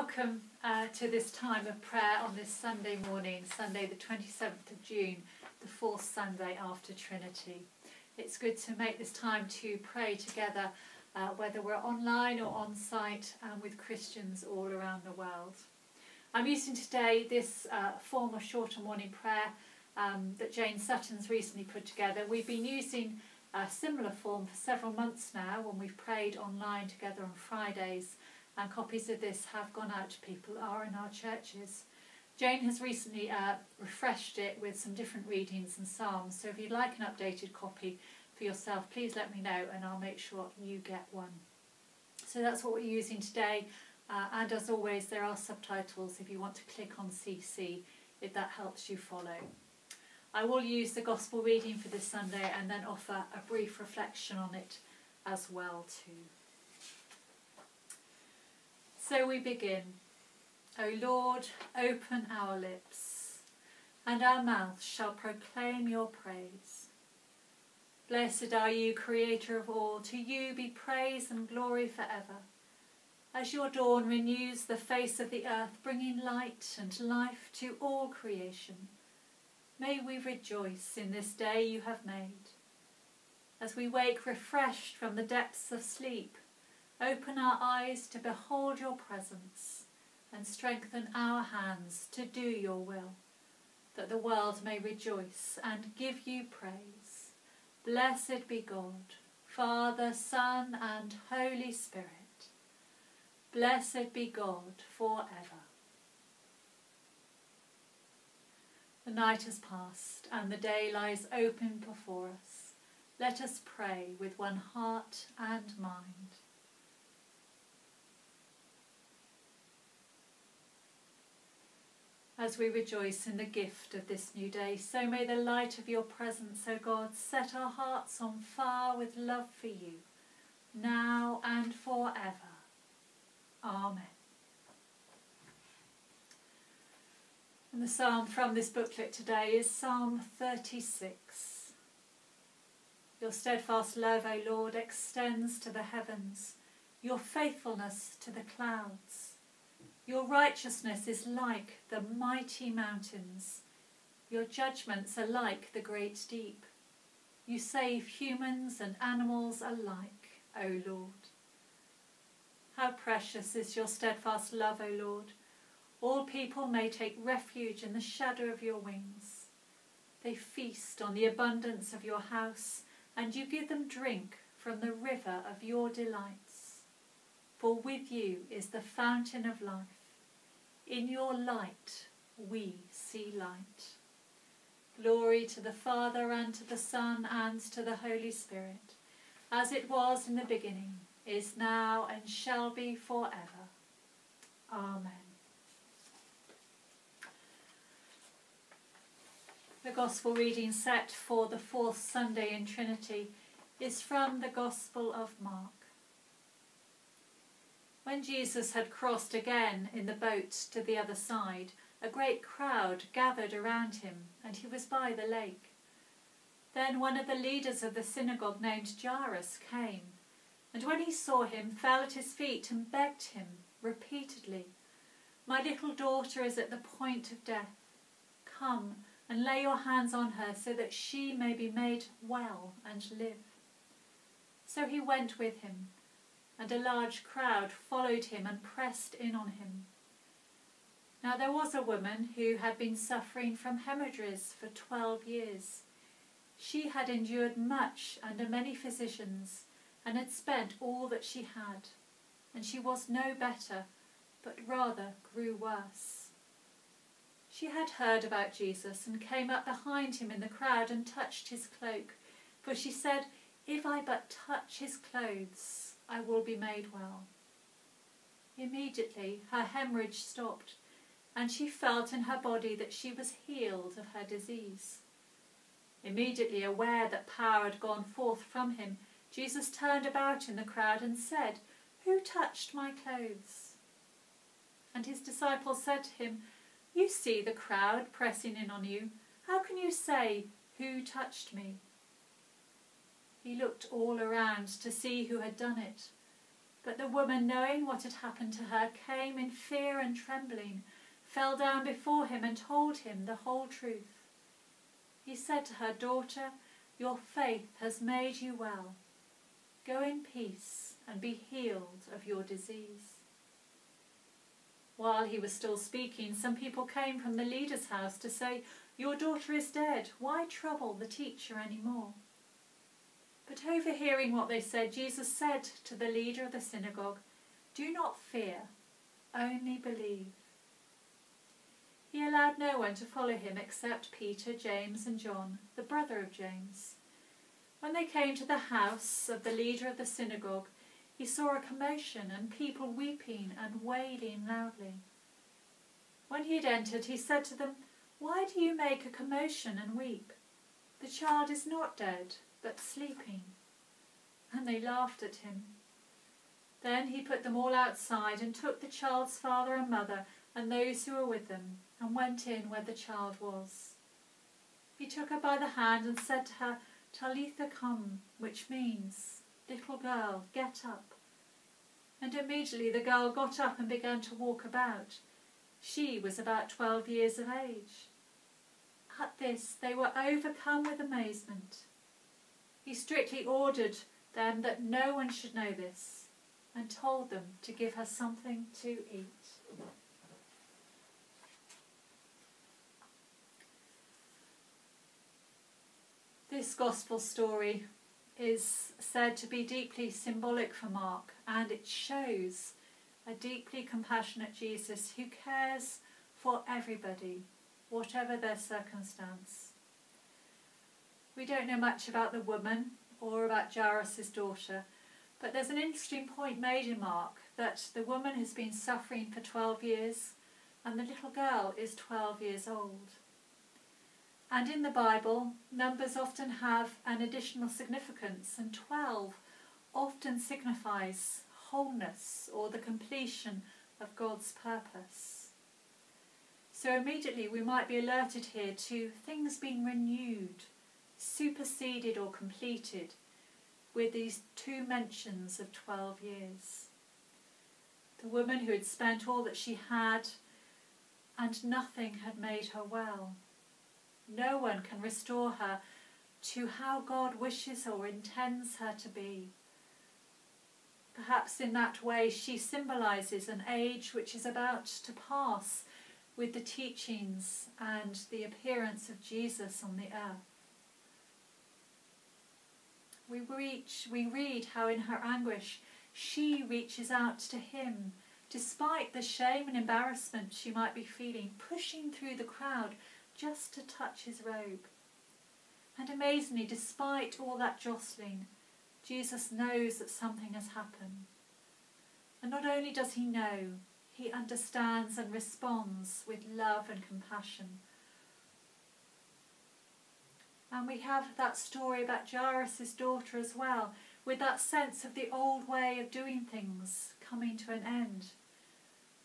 welcome uh, to this time of prayer on this Sunday morning, Sunday the 27th of June, the fourth Sunday after Trinity. It's good to make this time to pray together, uh, whether we're online or on site um, with Christians all around the world. I'm using today this uh, form of shorter morning prayer um, that Jane Sutton's recently put together. We've been using a similar form for several months now when we've prayed online together on Fridays and copies of this have gone out to people are in our churches. Jane has recently uh, refreshed it with some different readings and psalms, so if you'd like an updated copy for yourself, please let me know and I'll make sure you get one. So that's what we're using today, uh, and as always, there are subtitles if you want to click on CC if that helps you follow. I will use the Gospel reading for this Sunday and then offer a brief reflection on it as well too. So we begin. O Lord, open our lips, and our mouth shall proclaim your praise. Blessed are you, Creator of all, to you be praise and glory forever. As your dawn renews the face of the earth, bringing light and life to all creation, may we rejoice in this day you have made. As we wake refreshed from the depths of sleep, Open our eyes to behold your presence and strengthen our hands to do your will, that the world may rejoice and give you praise. Blessed be God, Father, Son, and Holy Spirit. Blessed be God forever. The night has passed and the day lies open before us. Let us pray with one heart and mind. As we rejoice in the gift of this new day. So may the light of your presence, O God, set our hearts on fire with love for you, now and forever. Amen. And the psalm from this booklet today is Psalm 36. Your steadfast love, O Lord, extends to the heavens, your faithfulness to the clouds. Your righteousness is like the mighty mountains. Your judgments are like the great deep. You save humans and animals alike, O Lord. How precious is your steadfast love, O Lord. All people may take refuge in the shadow of your wings. They feast on the abundance of your house, and you give them drink from the river of your delights. For with you is the fountain of life. In your light we see light. Glory to the Father and to the Son and to the Holy Spirit, as it was in the beginning, is now and shall be forever. Amen. The Gospel reading set for the fourth Sunday in Trinity is from the Gospel of Mark. When Jesus had crossed again in the boat to the other side, a great crowd gathered around him, and he was by the lake. Then one of the leaders of the synagogue named Jairus came, and when he saw him, fell at his feet and begged him repeatedly, My little daughter is at the point of death. Come and lay your hands on her so that she may be made well and live. So he went with him and a large crowd followed him and pressed in on him. Now there was a woman who had been suffering from hemorrhages for twelve years. She had endured much under many physicians and had spent all that she had, and she was no better, but rather grew worse. She had heard about Jesus and came up behind him in the crowd and touched his cloak, for she said, If I but touch his clothes, I will be made well. Immediately her hemorrhage stopped, and she felt in her body that she was healed of her disease. Immediately aware that power had gone forth from him, Jesus turned about in the crowd and said, Who touched my clothes? And his disciples said to him, You see the crowd pressing in on you. How can you say, Who touched me? He looked all around to see who had done it. But the woman, knowing what had happened to her, came in fear and trembling, fell down before him, and told him the whole truth. He said to her, Daughter, your faith has made you well. Go in peace and be healed of your disease. While he was still speaking, some people came from the leader's house to say, Your daughter is dead. Why trouble the teacher any more? But overhearing what they said, Jesus said to the leader of the synagogue, Do not fear, only believe. He allowed no one to follow him except Peter, James, and John, the brother of James. When they came to the house of the leader of the synagogue, he saw a commotion and people weeping and wailing loudly. When he had entered, he said to them, Why do you make a commotion and weep? The child is not dead, but sleeping. And they laughed at him. Then he put them all outside and took the child's father and mother and those who were with them and went in where the child was. He took her by the hand and said to her, Talitha cum, which means, Little girl, get up. And immediately the girl got up and began to walk about. She was about twelve years of age. At this they were overcome with amazement. He strictly ordered them that no one should know this and told them to give her something to eat. This gospel story is said to be deeply symbolic for Mark and it shows a deeply compassionate Jesus who cares for everybody, whatever their circumstance. We don't know much about the woman or about Jairus' daughter, but there's an interesting point made in Mark that the woman has been suffering for 12 years and the little girl is 12 years old. And in the Bible, numbers often have an additional significance, and 12 often signifies wholeness or the completion of God's purpose. So immediately we might be alerted here to things being renewed, superseded or completed with these two mentions of 12 years. The woman who had spent all that she had and nothing had made her well. No one can restore her to how God wishes or intends her to be. Perhaps in that way she symbolises an age which is about to pass with the teachings and the appearance of Jesus on the earth. We, reach, we read how in her anguish she reaches out to him, despite the shame and embarrassment she might be feeling, pushing through the crowd just to touch his robe. And amazingly, despite all that jostling, Jesus knows that something has happened. And not only does he know, he understands and responds with love and compassion. And we have that story about Jairus' daughter as well, with that sense of the old way of doing things coming to an end.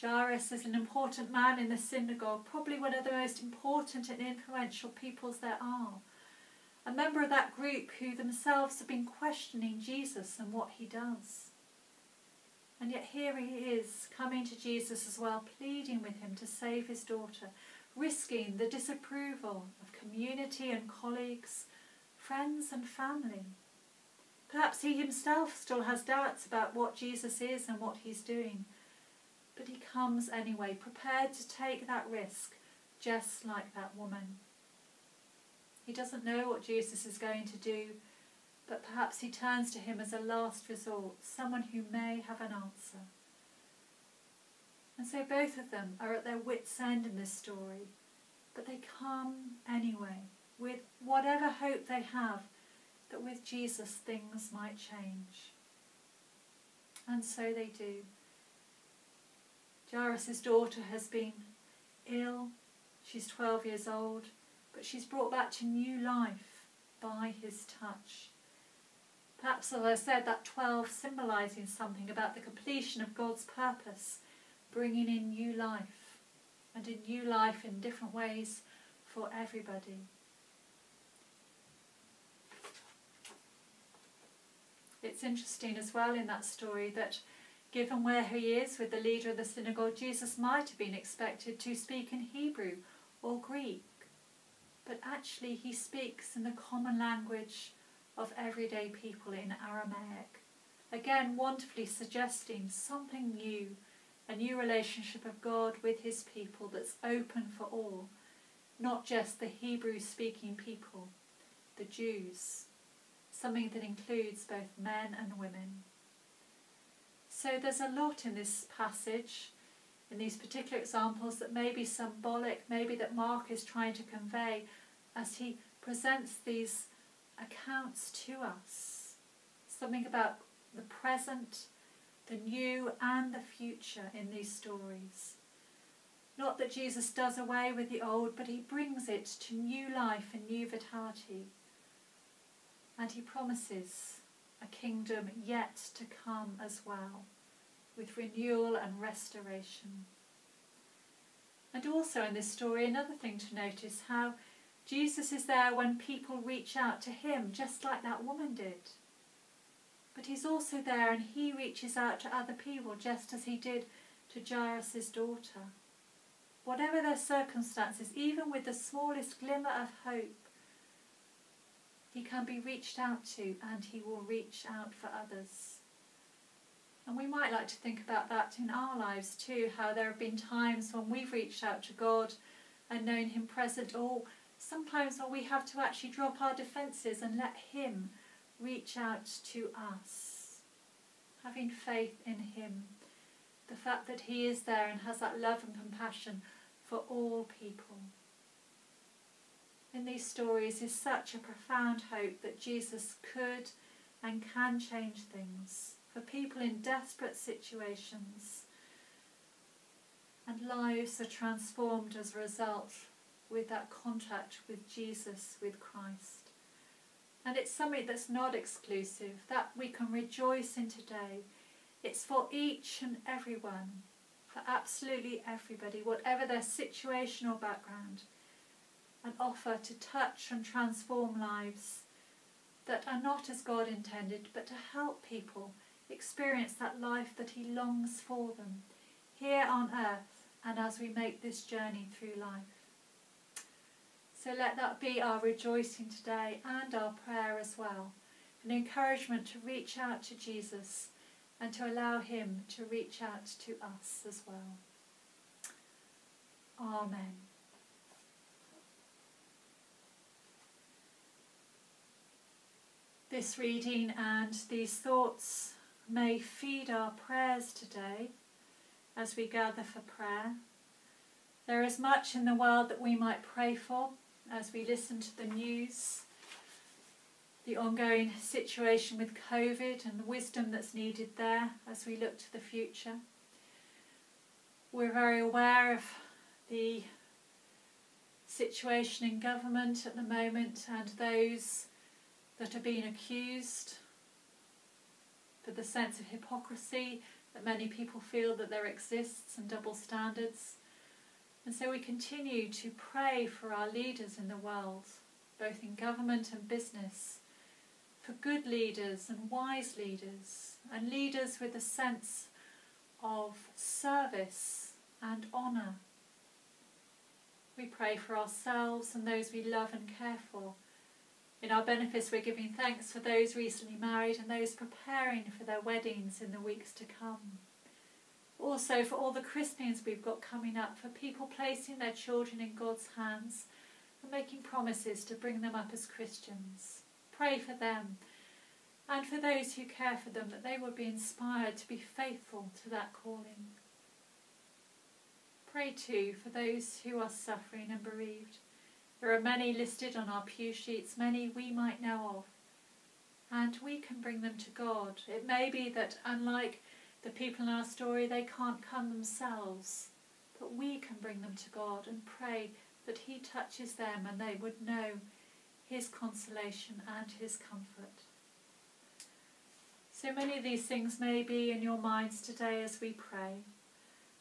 Jairus is an important man in the synagogue, probably one of the most important and influential peoples there are. A member of that group who themselves have been questioning Jesus and what he does. And yet here he is, coming to Jesus as well, pleading with him to save his daughter, risking the disapproval of community and colleagues, friends and family. Perhaps he himself still has doubts about what Jesus is and what he's doing but he comes anyway, prepared to take that risk, just like that woman. He doesn't know what Jesus is going to do, but perhaps he turns to him as a last resort, someone who may have an answer. And so both of them are at their wits' end in this story, but they come anyway, with whatever hope they have that with Jesus things might change. And so they do. Jairus' daughter has been ill. She's 12 years old, but she's brought back to new life by his touch. Perhaps, as I said, that 12 symbolising something about the completion of God's purpose, bringing in new life, and a new life in different ways for everybody. It's interesting as well in that story that given where he is with the leader of the synagogue, Jesus might have been expected to speak in Hebrew or Greek. But actually, he speaks in the common language of everyday people in Aramaic. Again, wonderfully suggesting something new, a new relationship of God with his people that's open for all, not just the Hebrew speaking people, the Jews, something that includes both men and women. So there's a lot in this passage, in these particular examples, that may be symbolic, maybe that Mark is trying to convey as he presents these accounts to us. Something about the present, the new, and the future in these stories. Not that Jesus does away with the old, but he brings it to new life and new vitality. And he promises a kingdom yet to come as well, with renewal and restoration. And also in this story, another thing to notice how Jesus is there when people reach out to him, just like that woman did. But he's also there and he reaches out to other people, just as he did to Jairus' daughter. Whatever their circumstances, even with the smallest glimmer of hope, he can be reached out to and he will reach out for others. And we might like to think about that in our lives too, how there have been times when we've reached out to God and known Him present, or sometimes when we have to actually drop our defences and let Him reach out to us. Having faith in Him, the fact that He is there and has that love and compassion for all people in these stories is such a profound hope that Jesus could and can change things for people in desperate situations. And lives are transformed as a result with that contact with Jesus, with Christ. And it's something that's not exclusive, that we can rejoice in today. It's for each and everyone, for absolutely everybody, whatever their situation or background an offer to touch and transform lives that are not as God intended, but to help people experience that life that He longs for them here on earth and as we make this journey through life. So let that be our rejoicing today and our prayer as well. An encouragement to reach out to Jesus and to allow Him to reach out to us as well. Amen. This reading and these thoughts may feed our prayers today as we gather for prayer. There is much in the world that we might pray for as we listen to the news, the ongoing situation with COVID and the wisdom that's needed there as we look to the future. We're very aware of the situation in government at the moment and those that are being accused, for the sense of hypocrisy that many people feel that there exists and double standards. And so we continue to pray for our leaders in the world, both in government and business, for good leaders and wise leaders, and leaders with a sense of service and honour. We pray for ourselves and those we love and care for in our benefice, we're giving thanks for those recently married and those preparing for their weddings in the weeks to come. Also, for all the christenings we've got coming up, for people placing their children in God's hands and making promises to bring them up as Christians. Pray for them and for those who care for them that they will be inspired to be faithful to that calling. Pray too for those who are suffering and bereaved there are many listed on our pew sheets, many we might know of. And we can bring them to God. It may be that, unlike the people in our story, they can't come themselves, but we can bring them to God and pray that He touches them and they would know His consolation and His comfort. So many of these things may be in your minds today as we pray.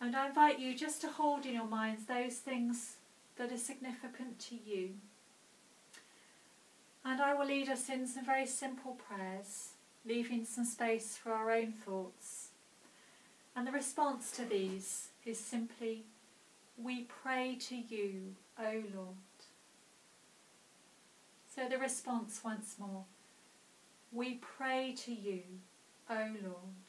And I invite you just to hold in your minds those things that are significant to you. And I will lead us in some very simple prayers leaving some space for our own thoughts. And the response to these is simply, We pray to you, O Lord. So the response once more, We pray to you, O Lord.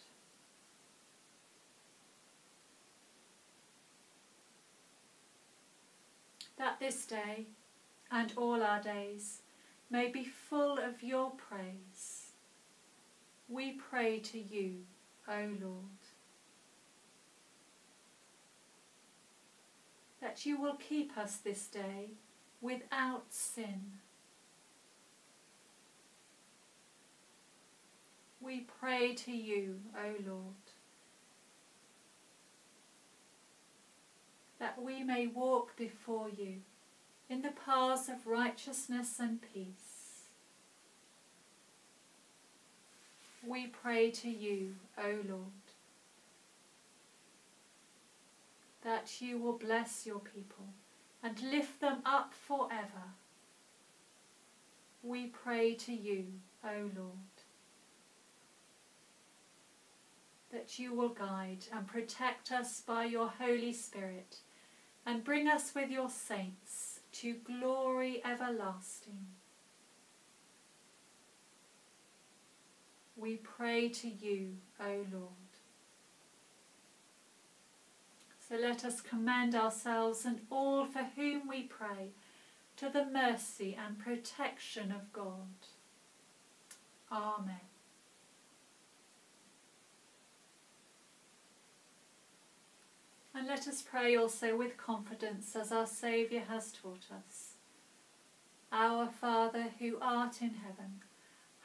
That this day and all our days may be full of your praise. We pray to you, O Lord. That you will keep us this day without sin. We pray to you, O Lord. That we may walk before you in the paths of righteousness and peace. We pray to you, O Lord, that you will bless your people and lift them up forever. We pray to you, O Lord, that you will guide and protect us by your Holy Spirit and bring us with your saints to glory everlasting. We pray to you, O Lord. So let us commend ourselves and all for whom we pray to the mercy and protection of God. Amen. And let us pray also with confidence as our Saviour has taught us. Our Father who art in heaven,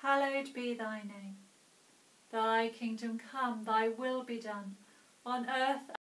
hallowed be thy name. Thy kingdom come, thy will be done, on earth